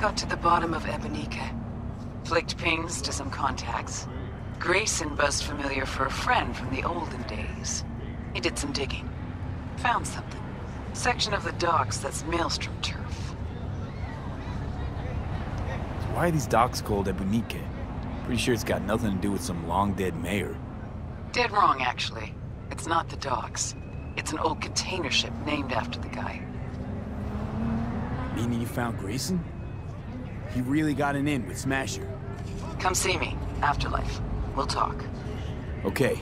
Got to the bottom of Ebunike. Flicked pings to some contacts. Grayson buzzed familiar for a friend from the olden days. He did some digging. Found something. Section of the docks that's Maelstrom turf. Why are these docks called Ebunike? Pretty sure it's got nothing to do with some long-dead mayor. Dead wrong, actually. It's not the docks. It's an old container ship named after the guy. Meaning you found Grayson? He really got an in with Smasher. Come see me. Afterlife. We'll talk. Okay.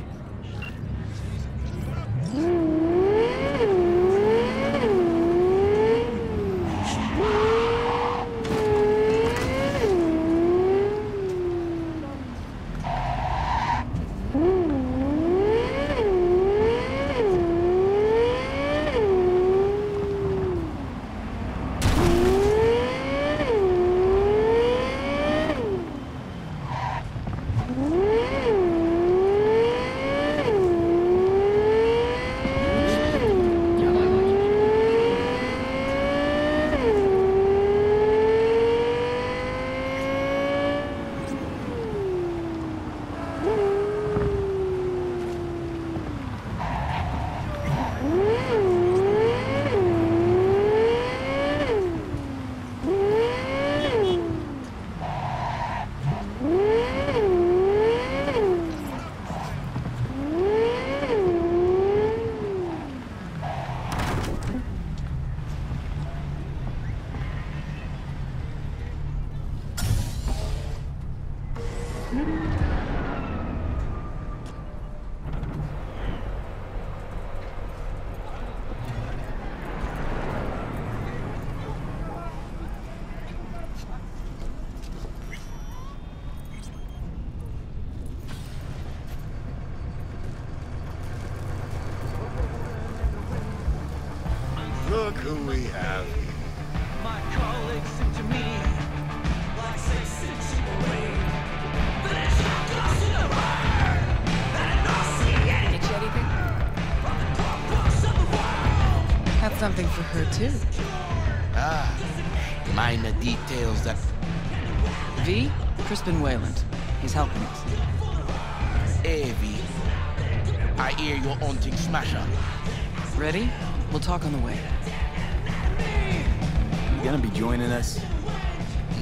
Look who we have here. My colleagues sing to me like say six away. Finish our glass in the burn, and not see any Get you anything? from the corpus of the world. Had something for her, too. Ah, minor details that V? Crispin Weyland. He's helping us. Evie. I hear you're hunting Smasher. Ready? We'll talk on the way. You gonna be joining us?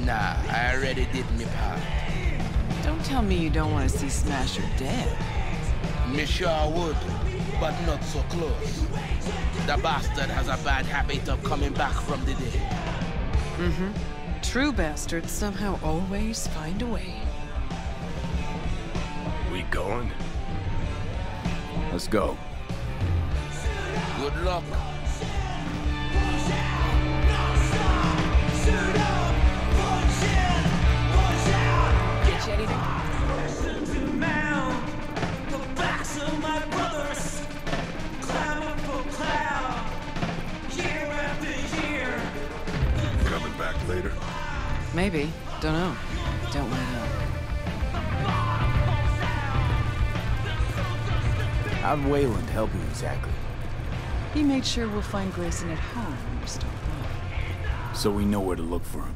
Nah, I already did my part. Don't tell me you don't want to see Smasher dead. Me sure would, but not so close. The bastard has a bad habit of coming back from the dead. Mm-hmm. True bastards somehow always find a way. We going? Let's go. Good luck. Later? Maybe. Don't know. Don't want to know. How'd Weyland help you exactly? He made sure we'll find Grayson at home when we stop by. So we know where to look for him.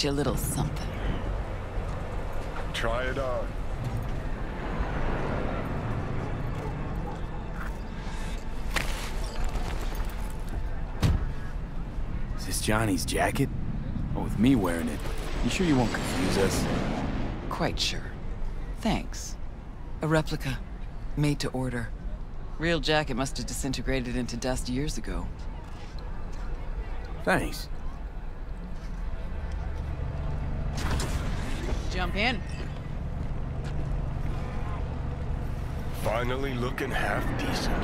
Got you a little something. Try it on. Is this Johnny's jacket? Oh, with me wearing it. You sure you won't confuse us? Quite sure. Thanks. A replica. Made to order. Real jacket must have disintegrated into dust years ago. Thanks. Jump in. Finally looking half decent.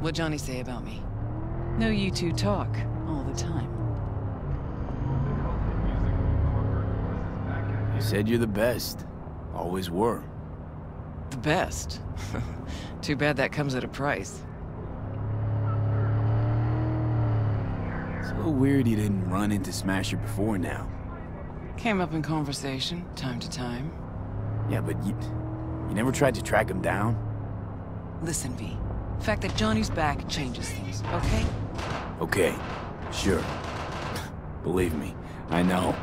What Johnny say about me? No, you two talk all the time. You said you're the best. Always were. The best. Too bad that comes at a price. It's a little weird you didn't run into Smasher before now. Came up in conversation, time to time. Yeah, but you... You never tried to track him down? Listen, V. The fact that Johnny's back changes things, okay? Okay, sure. Believe me, I know.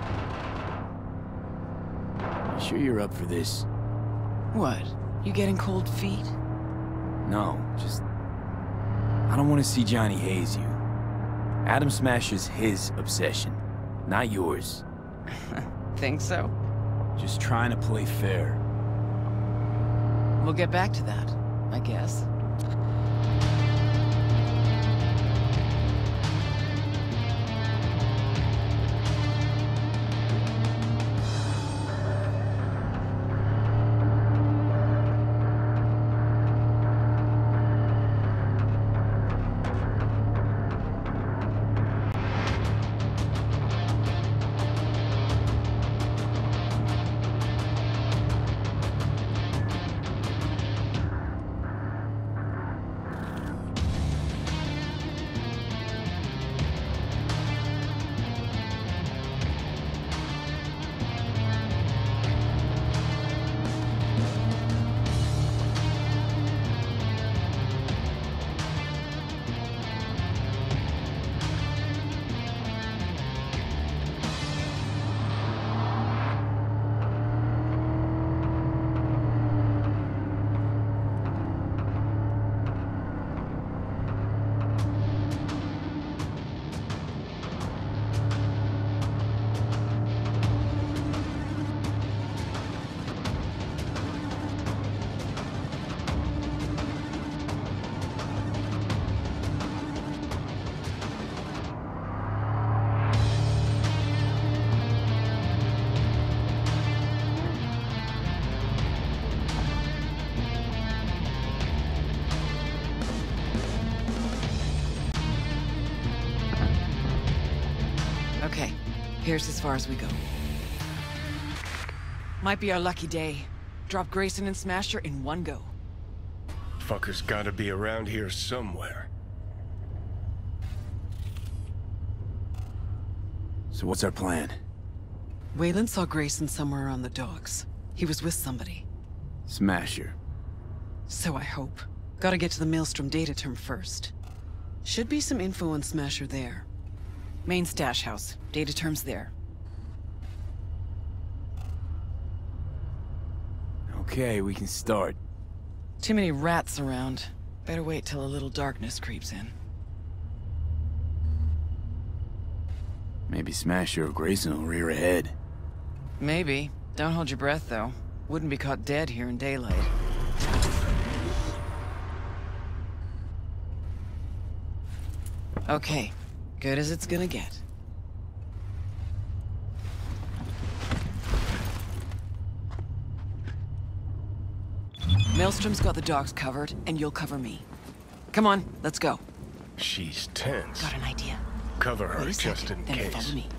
You sure you're up for this? What? You getting cold feet? No, just... I don't want to see Johnny haze you. Adam Smasher's his obsession, not yours. Think so? Just trying to play fair. We'll get back to that, I guess. Here's as far as we go. Might be our lucky day. Drop Grayson and Smasher in one go. Fucker's gotta be around here somewhere. So what's our plan? Weyland saw Grayson somewhere on the docks. He was with somebody. Smasher. So I hope. Gotta get to the Maelstrom data term first. Should be some info on Smasher there. Main stash house. Data term's there. Okay, we can start. Too many rats around. Better wait till a little darkness creeps in. Maybe Smasher or Grayson will rear ahead. Maybe. Don't hold your breath, though. Wouldn't be caught dead here in daylight. Okay. Good as it's gonna get. Maelstrom's got the docks covered, and you'll cover me. Come on, let's go. She's tense. Got an idea. Cover her just in then case. follow me.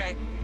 Okay.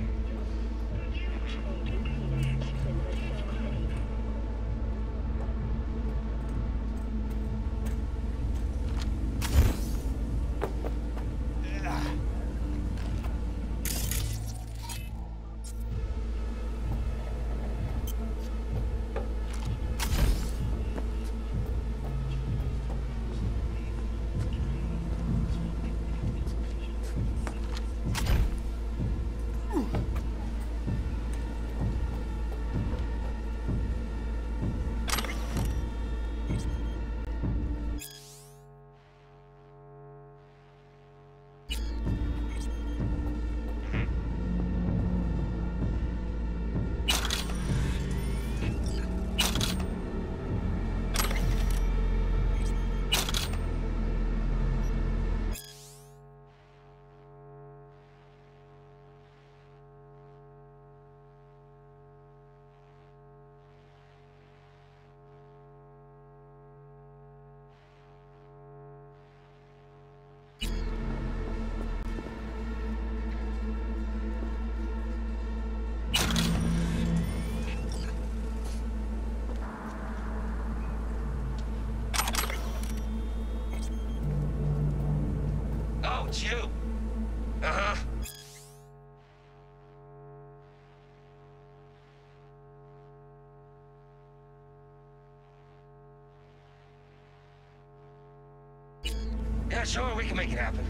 sure, we can make it happen.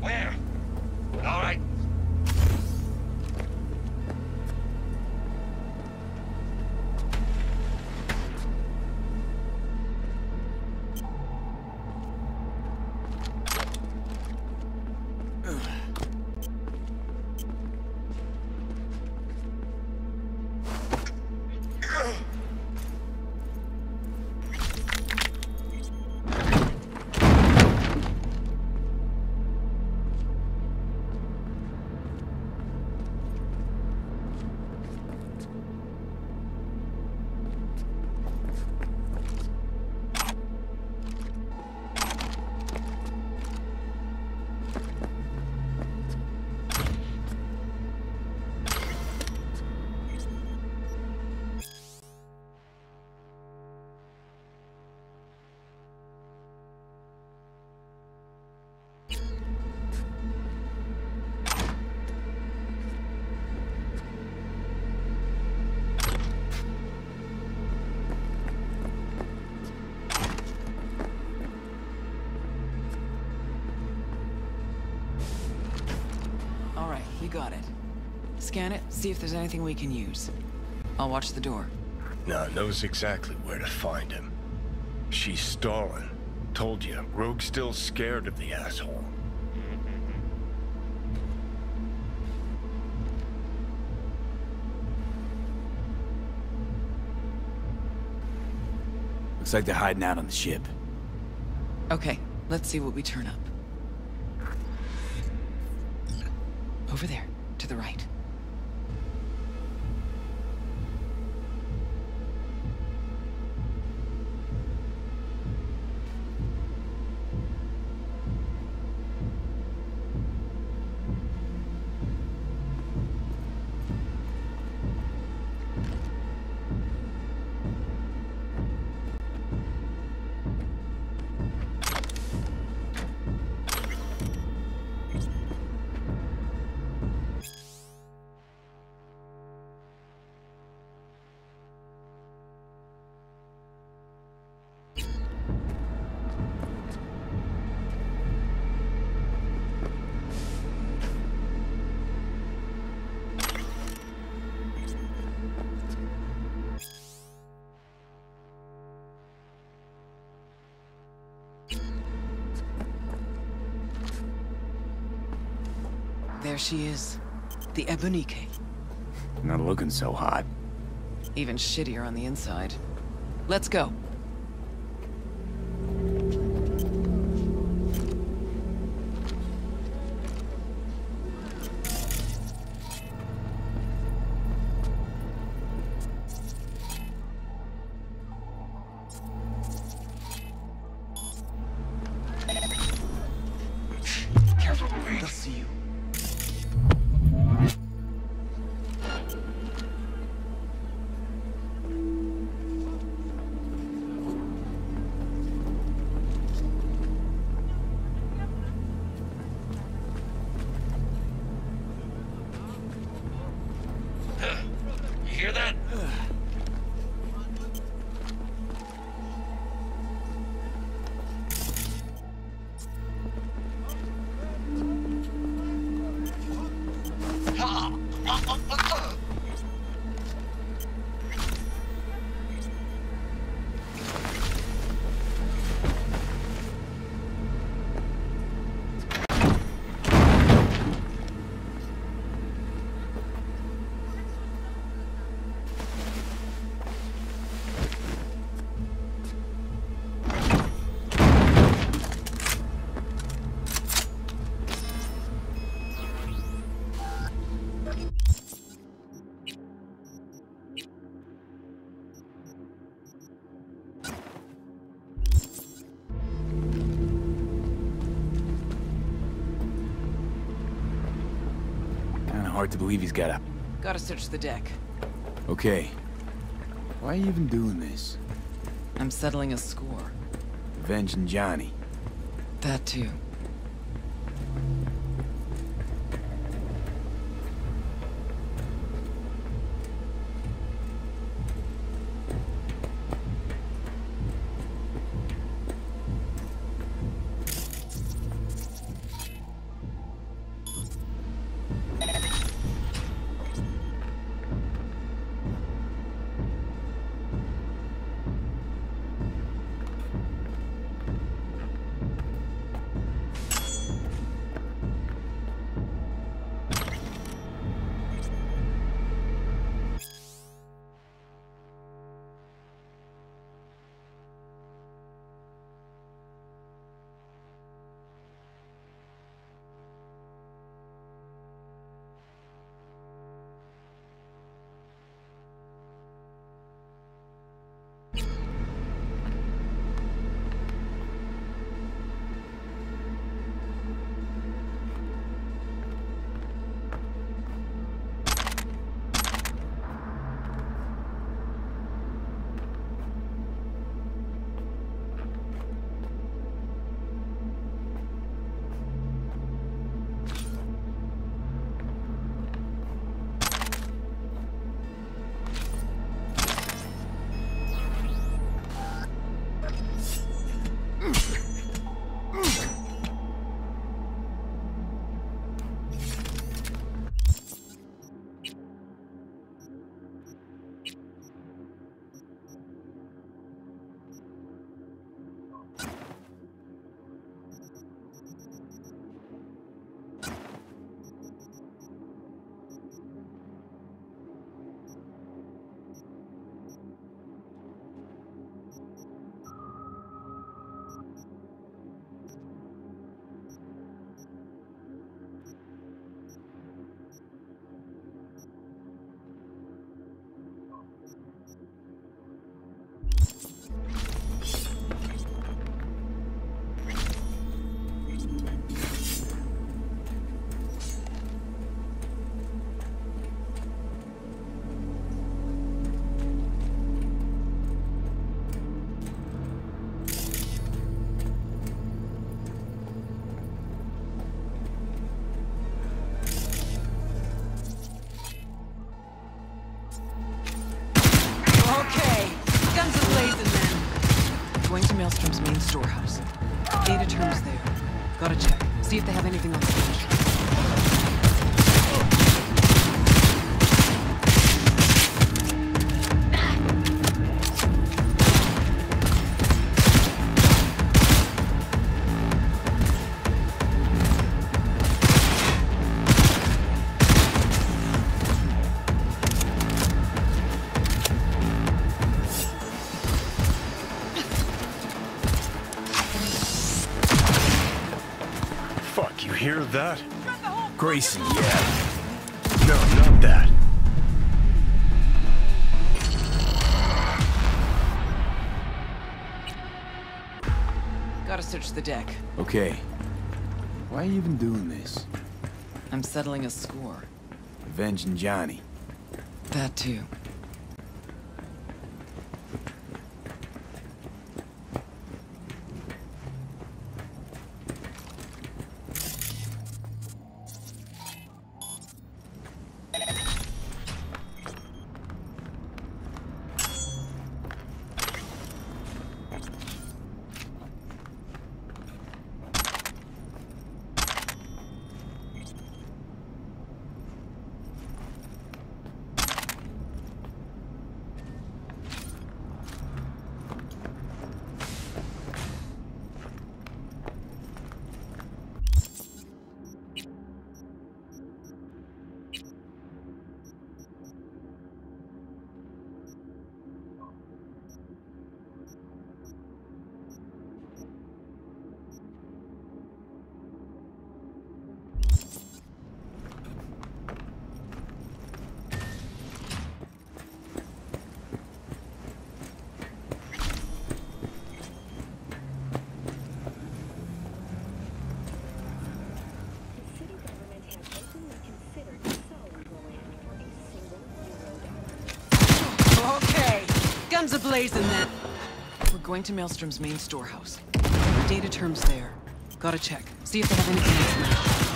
Where? All right, Scan it, see if there's anything we can use. I'll watch the door. Nah, knows exactly where to find him. She's stalling. Told you, Rogue's still scared of the asshole. Looks like they're hiding out on the ship. Okay, let's see what we turn up. Over there, to the right. There she is. The Ebunike. Not looking so hot. Even shittier on the inside. Let's go. Hard to believe he's got a... Gotta search the deck. Okay. Why are you even doing this? I'm settling a score. Avenging Johnny. That too. Main storehouse. Data terms there. Gotta check. See if they have anything on the Smash. Grayson, yeah. No, not that. Gotta search the deck. Okay. Why are you even doing this? I'm settling a score. Avenging Johnny. That too. Guns ablazing then. We're going to Maelstrom's main storehouse. Data terms there. Gotta check. See if they have anything Smash.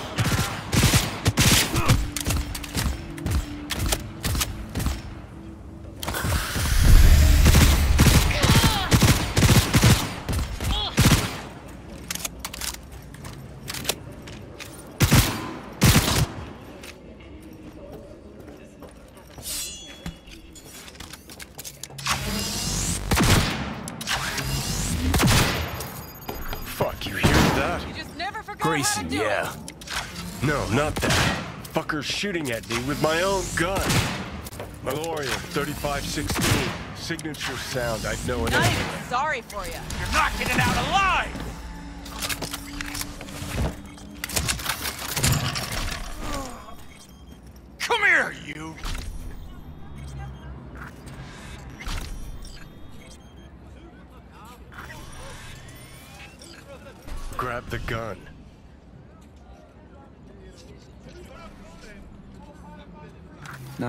That? just never forgot Grayson, yeah. No, not that. Fucker's shooting at me with my own gun. Malorian, 3516. Signature sound, I'd know it anyway. sorry for you. You're not getting out alive!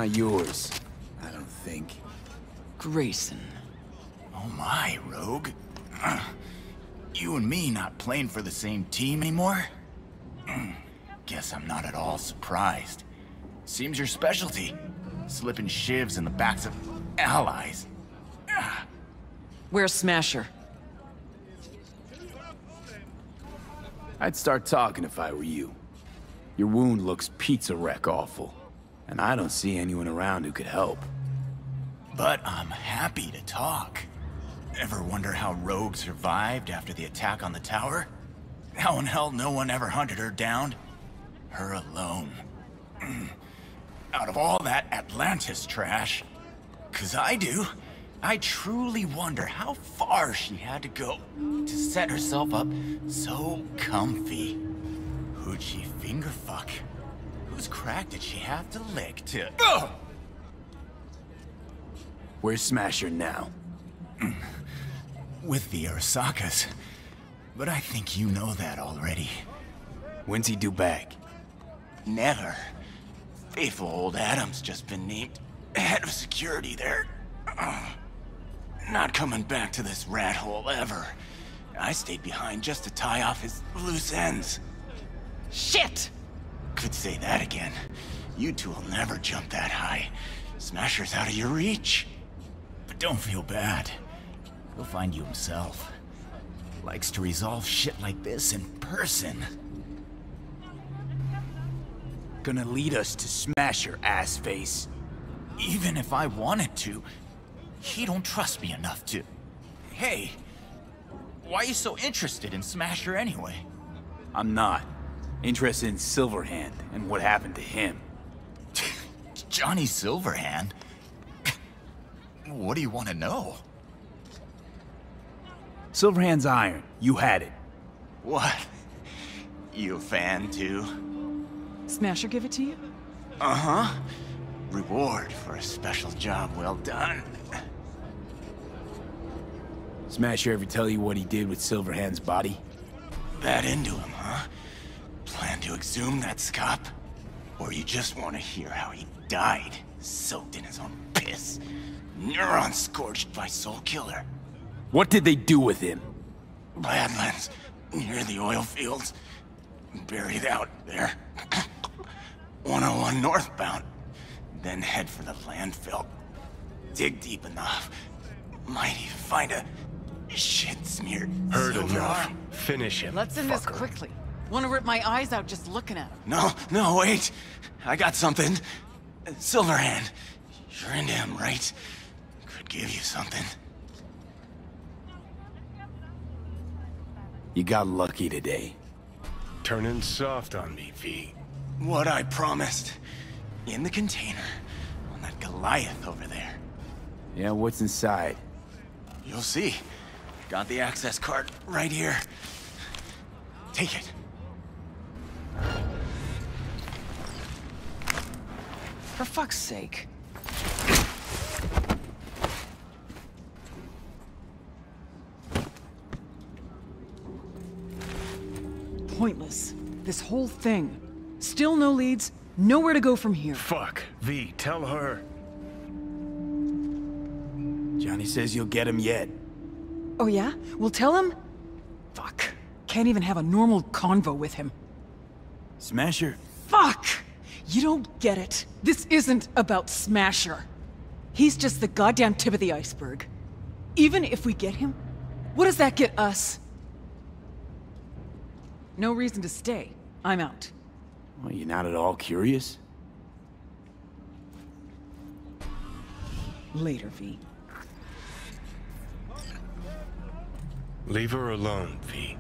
Not yours. I don't think. Grayson. Oh my, Rogue. You and me not playing for the same team anymore? Guess I'm not at all surprised. Seems your specialty. Slipping shivs in the backs of allies. Where's Smasher? I'd start talking if I were you. Your wound looks pizza wreck awful. And I don't see anyone around who could help. But I'm happy to talk. Ever wonder how Rogue survived after the attack on the tower? How in hell no one ever hunted her down? Her alone. Out of all that Atlantis trash, cause I do, I truly wonder how far she had to go to set herself up so comfy. Who'd she finger fuck? Whose crack did she have to lick to? Ugh! Where's Smasher now? with the Arasakas. But I think you know that already. When's he due back? Never. Faithful old Adam's just been named head of security there. Ugh. Not coming back to this rat hole ever. I stayed behind just to tie off his loose ends. Shit! Could say that again. You two will never jump that high. Smasher's out of your reach. But don't feel bad. He'll find you himself. likes to resolve shit like this in person. Gonna lead us to Smasher, ass face. Even if I wanted to, he don't trust me enough to. Hey, why are you so interested in Smasher anyway? I'm not. Interested in Silverhand and what happened to him. Johnny Silverhand? What do you want to know? Silverhand's iron. You had it. What? You a fan too? Smasher give it to you? Uh-huh. Reward for a special job well done. Smasher ever tell you what he did with Silverhand's body? That into him, huh? Plan to exhume that scop? Or you just want to hear how he died, soaked in his own piss? Neurons scorched by Soulkiller. What did they do with him? Badlands, near the oil fields. Buried out there. 101 northbound. Then head for the landfill. Dig deep enough. Might even find a shit-smeared Heard enough. Finish him, Let's end this quickly. Want to rip my eyes out just looking at him. No, no, wait. I got something. Silverhand. You're into him, right? Could give you something. You got lucky today. Turning soft on me, V. What I promised. In the container. On that Goliath over there. Yeah, what's inside? You'll see. Got the access card right here. Take it. For fuck's sake. Pointless. This whole thing. Still no leads, nowhere to go from here. Fuck. V, tell her. Johnny says you'll get him yet. Oh yeah? We'll tell him? Fuck. Can't even have a normal convo with him. Smasher? Fuck! You don't get it. This isn't about Smasher. He's just the goddamn tip of the iceberg. Even if we get him, what does that get us? No reason to stay. I'm out. Well, you're not at all curious? Later, V. Leave her alone, V.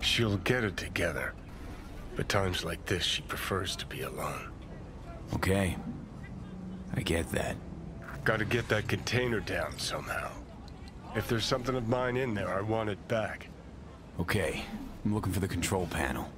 She'll get it together. But times like this, she prefers to be alone. Okay. I get that. Gotta get that container down somehow. If there's something of mine in there, I want it back. Okay. I'm looking for the control panel.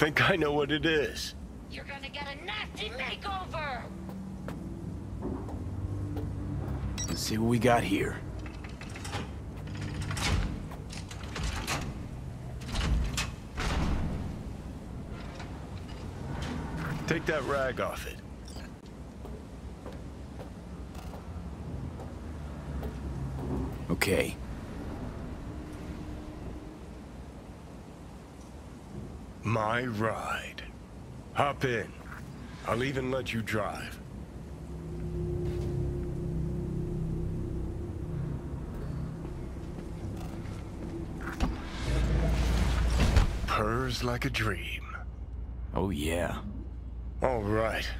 Think I know what it is. You're gonna get a nasty makeover! Let's see what we got here. Take that rag off it. Okay. My ride. Hop in. I'll even let you drive. Purrs like a dream. Oh, yeah. All right.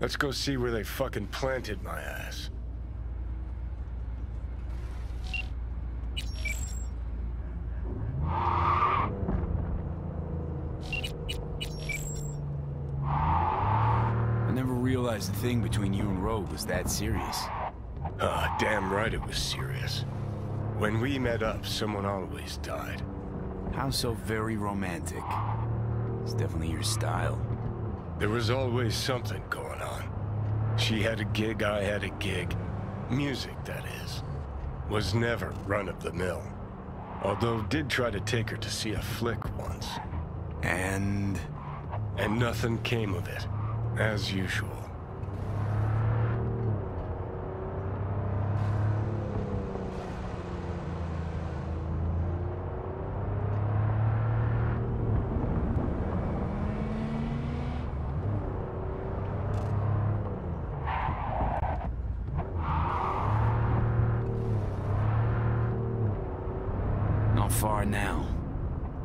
Let's go see where they fucking planted my ass. I never realized the thing between you and Rogue was that serious. Ah, damn right it was serious. When we met up, someone always died. How so very romantic. It's definitely your style. There was always something going on. She had a gig, I had a gig. Music, that is. Was never run-of-the-mill. Although did try to take her to see a flick once. And... And nothing came of it. As usual. Now.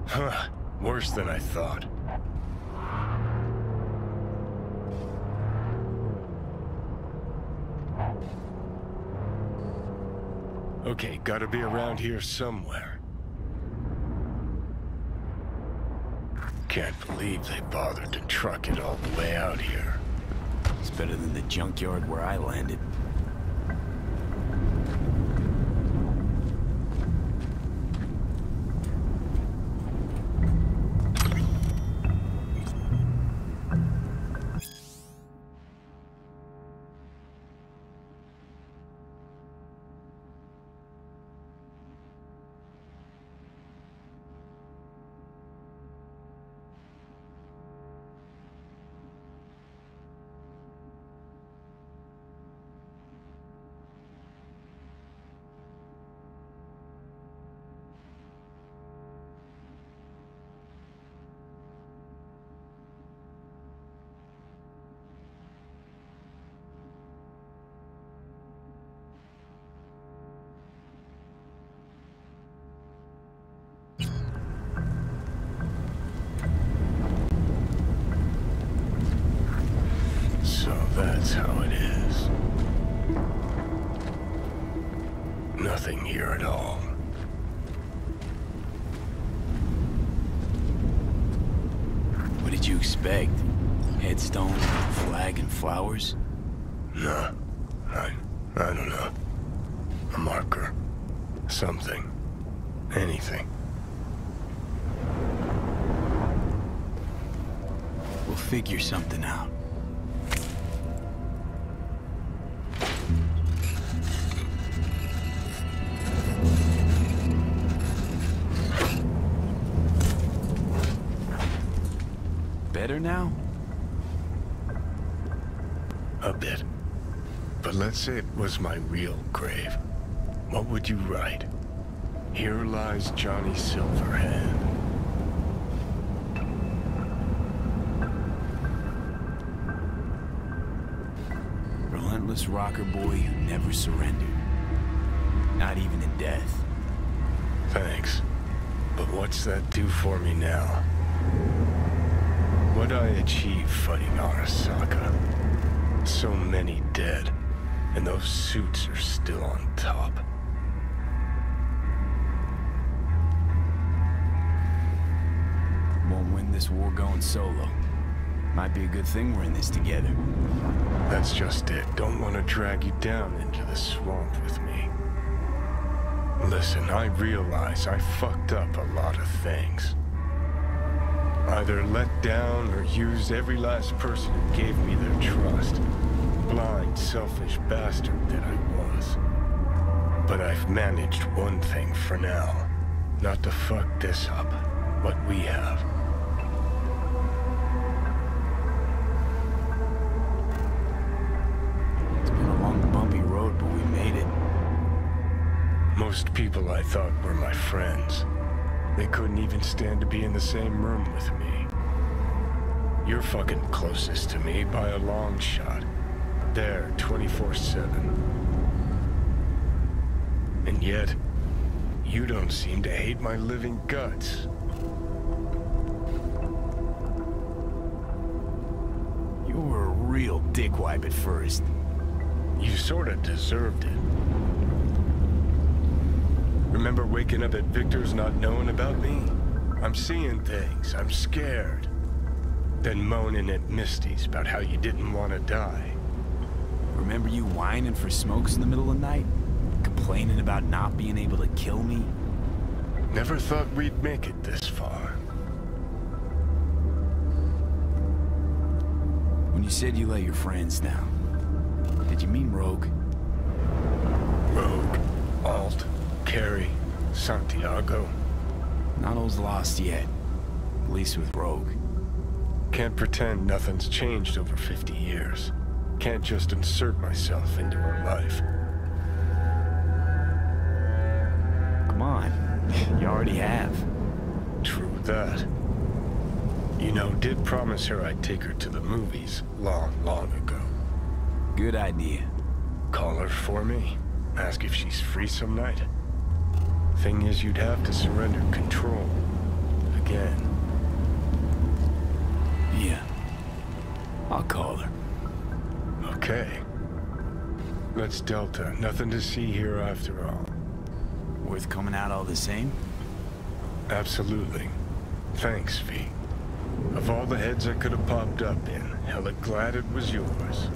Huh. Worse than I thought. Okay, gotta be around here somewhere. Can't believe they bothered to truck it all the way out here. It's better than the junkyard where I landed. That's how it is. Nothing here at all. What did you expect? Headstone, flag, and flowers? No. I... I don't know. A marker. Something. Anything. We'll figure something out. It was my real grave. What would you write? Here lies Johnny Silverhand. Relentless rocker boy who never surrendered. Not even in death. Thanks. But what's that do for me now? What I achieved fighting Arasaka? So many dead, and those suits are still on top. Won't win this war going solo. Might be a good thing we're in this together. That's just it. Don't want to drag you down into the swamp with me. Listen, I realize I fucked up a lot of things. Either let down or used every last person who gave me their trust. Blind, selfish bastard that I was. But I've managed one thing for now. Not to fuck this up. What we have. It's been a long, bumpy road, but we made it. Most people I thought were my friends. They couldn't even stand to be in the same room with me. You're fucking closest to me by a long shot. There, 24-7. And yet, you don't seem to hate my living guts. You were a real dickwipe at first. You sorta deserved it. Remember waking up at Viktor's not knowing about me? I'm seeing things. I'm scared. Then moaning at Misty's about how you didn't want to die. Remember you whining for smokes in the middle of the night? Complaining about not being able to kill me? Never thought we'd make it this far. When you said you let your friends down, did you mean Rogue? Rogue, Alt, Kerry, Santiago. Not all's lost yet. At least with Rogue. Can't pretend nothing's changed over 50 years. Can't just insert myself into her life. Come on. You already have. True that. You know, did promise her I'd take her to the movies long, long ago. Good idea. Call her for me. Ask if she's free some night. Thing is, you'd have to surrender control. Again. Yeah. I'll call her. Okay. Let's Delta. Nothing to see here after all. Worth coming out all the same? Absolutely. Thanks, V. Of all the heads I could have popped up in, hella glad it was yours.